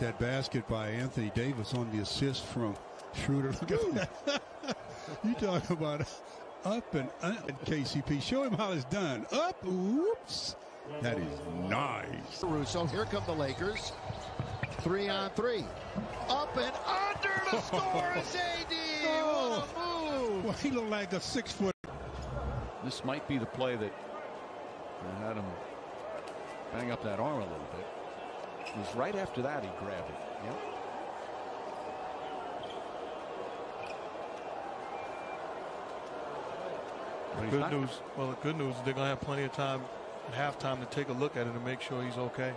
that basket by Anthony Davis on the assist from Schroeder. Look at that. you talk about up and uh, up KCP. Show him how it's done. Up, whoops. That is nice. Russo, here come the Lakers. Three on three. Up and under the score is AD. Oh. What a oh. move. Well, he looked like a six foot. This might be the play that had him bang up that arm a little bit. It was right after that he grabbed it. Yep. Good news. Well, the good news is they're going to have plenty of time at halftime to take a look at it and make sure he's okay.